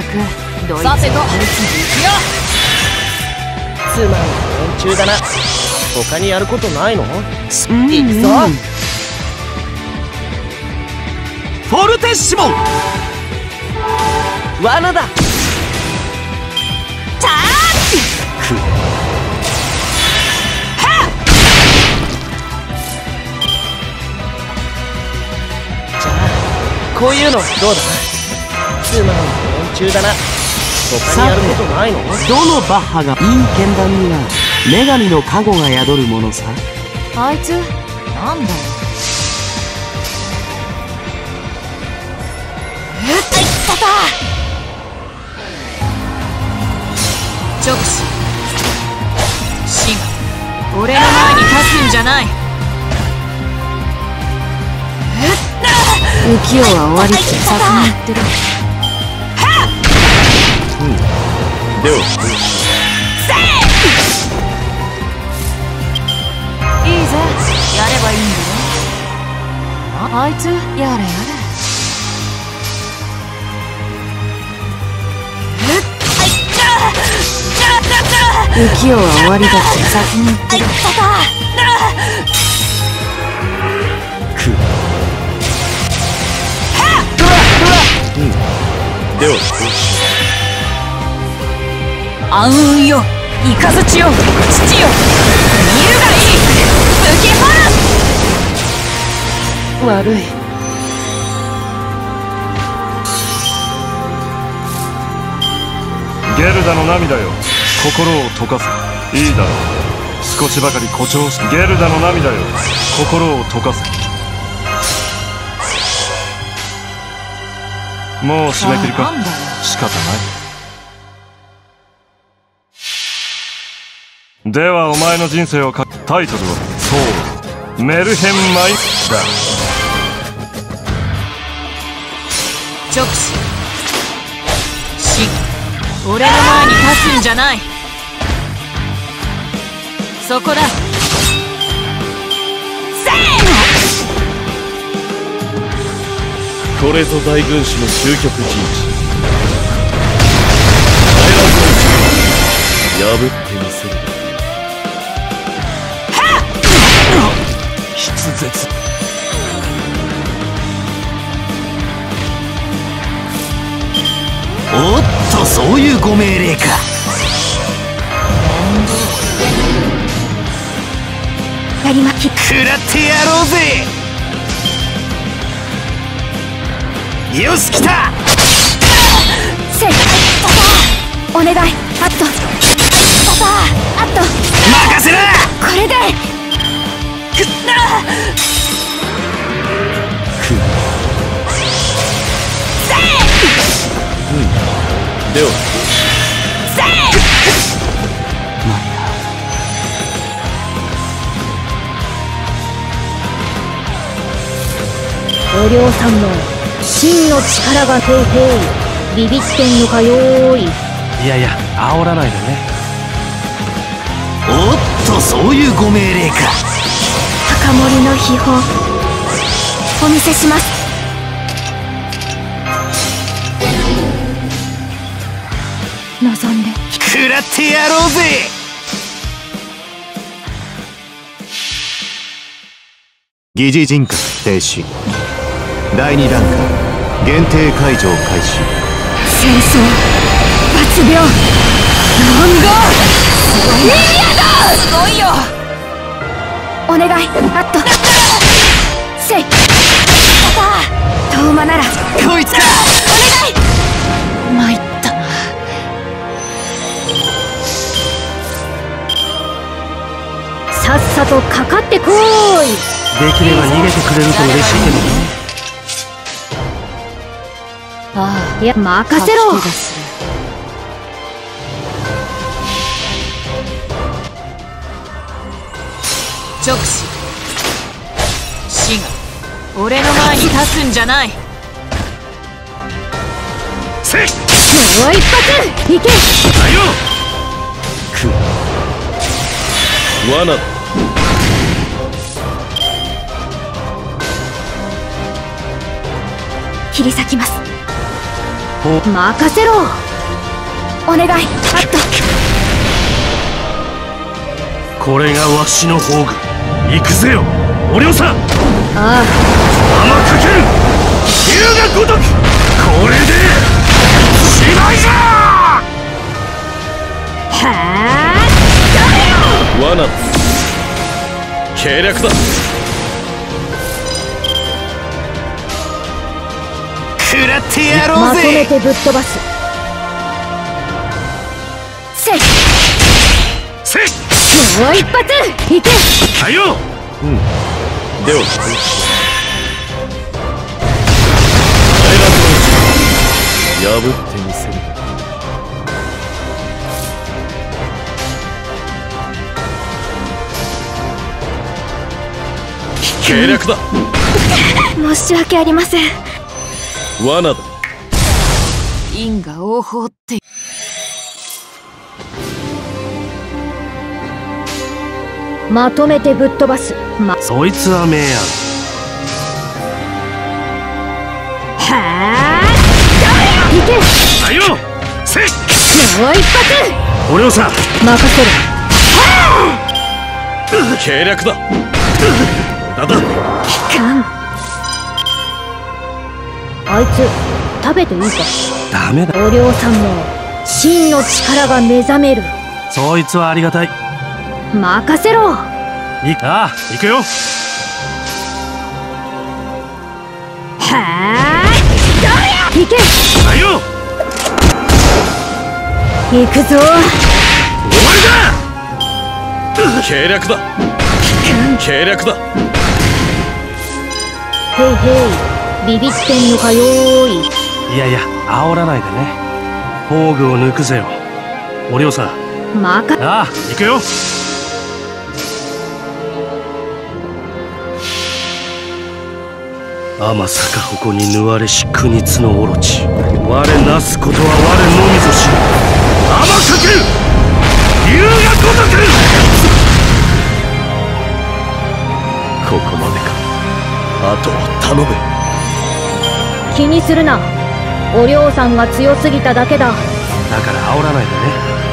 ったくどいつさてと。もこいつつまんない連中だな他にやることないの？もうん。行くぞ。フォルテッシモ罠だ。チャじゃあこういうのどうだ？つまんない連中だな。他にやることないの？どのバッハがいい剣弾には女神の加護が宿るものさ。あいつ？なんだ？よ直視死が俺の前に立つんじゃない。浮世は終わりって先に言ってるでは。いいぜ。やればいいんだよ。ああいつやれやれ。浮世は終わりだって先に言ってるでは暗雲よ。雷よ父よ見るがいい。受け払悪い。ゲルダの涙よ。心を溶かせいいだろう。少しばかり誇張しゲルダの涙よ。心を溶かせもう締め切りか。仕方ないではお前の人生をかタイトルはそう。メルヘンマイだ。直視。死。が俺の前に立つんじゃない。そこだ。これぞ大軍師の究極陣地破っ筆舌おっとそういうご命令か。やりまき。食らってやろうぜ。よし来た。お願い。あっと。あっお嬢さんの真の力がへいへいビビってんのかよーい。いやいや煽らないでね。おっとそういうご命令か。高森の秘宝。お見せします。望んで。食らってやろうぜ。疑似人格停止第2段階限定解除開始。戦争抜病難語。すごいよ。お願いあっと。せい。遠間ならこいつか。参った。なさっさとかかってこーい。できれば逃げてくれると嬉しいけどねあいや任あせろ。直視。死が俺の前に立つんじゃない。せいもう一発。いけだよ罠。だ切り裂きます任せろ。お願い。アットこれがわしの宝具。行くぜよ。おりょうさん。あ甘かける。竜が如く。これでしまいじゃあ？は罠。だ計略だ食らってやあろうぜ。まとめてぶっ飛ばす。せいせいもう一発いけ。はよ。では破ってみせる。計略だ。申し訳ありません罠だ。因果応報って。まとめてぶっ飛ばす。まそいつは名案。はあ？いけはよせいもう一発！おりょうさ！ん任せる計略だ。だだかんあいつ食べていいか？ダメだ。お嬢さんも真の力が目覚める。そいつはありがたい。任せろ。いああ行くよ。はあいけ！はよ。行くぞ。終わりだ。計略だ。計略だ。へいへいビビってんのかよーい。いやいや煽らないでね。宝具を抜くぜよ。おりょうさん。まか。ああ行くよ。天坂矛に縫われし国津のオロチ。我なすことは我のみぞ知る。天かける。竜が如く。ここまでか。あとは頼む気にするな。お涼さんが強すぎただけだ。だから煽らないでね。